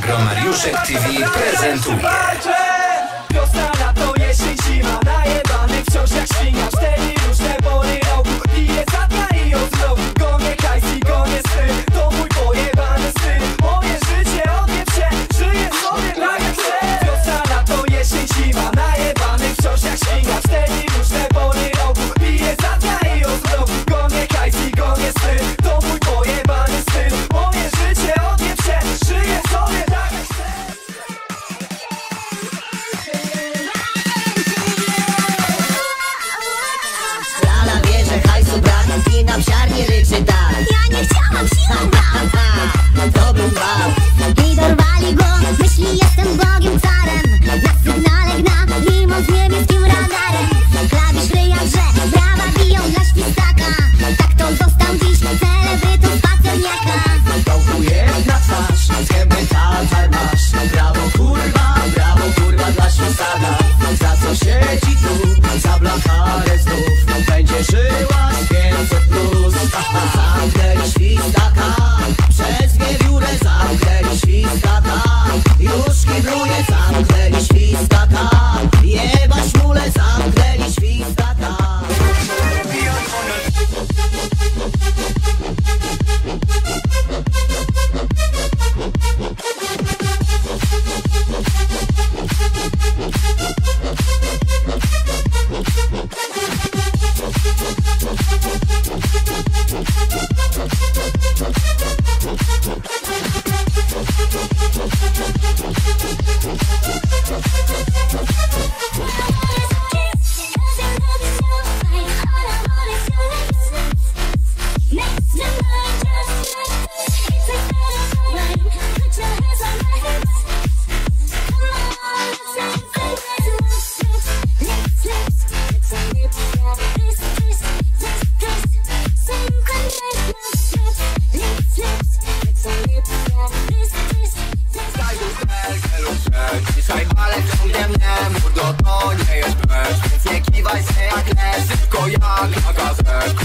Agro Mariuszek TV prezentuje. I'm Thank you. rzecz Dzisiaj bale ciągnie mnie Mordo to nie jest bez Więc nie kiwaj się jak les Szybko jak na gazet